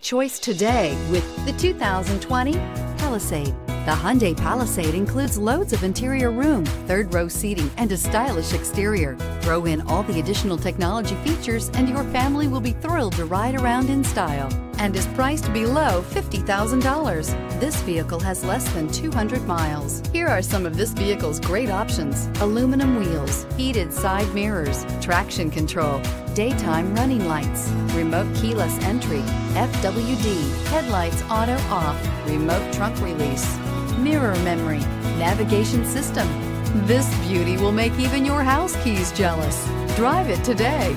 choice today with the 2020 Palisade. The Hyundai Palisade includes loads of interior room, third row seating, and a stylish exterior. Throw in all the additional technology features and your family will be thrilled to ride around in style and is priced below $50,000. This vehicle has less than 200 miles. Here are some of this vehicle's great options. Aluminum wheels, heated side mirrors, traction control, daytime running lights, remote keyless entry, FWD, headlights auto off, remote trunk release, mirror memory, navigation system. This beauty will make even your house keys jealous. Drive it today.